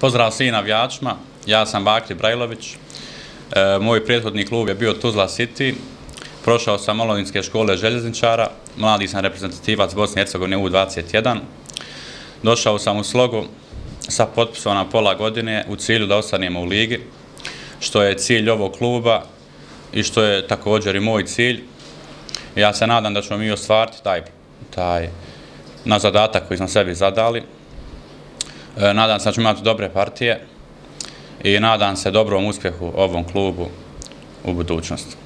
Pozdrav svim navijačima, ja sam Bakri Brajlović. E, moj prethodni klub je bio Tuzla City. Prošao sam Molovinske škole željezničara, mladi sam reprezentativac Bosne i Hercegovine U21. Došao sam u slogu sa potpisom na pola godine u cilju da ostanemo u ligi, što je cilj ovog kluba i što je također i moj cilj. Ja se nadam da ćemo mi ostvariti taj, taj na zadatak koji smo sebi zadali. E, nadam se da ćemo imati dobre partije i nadam se dobrom uspjehu ovom klubu u budućnosti.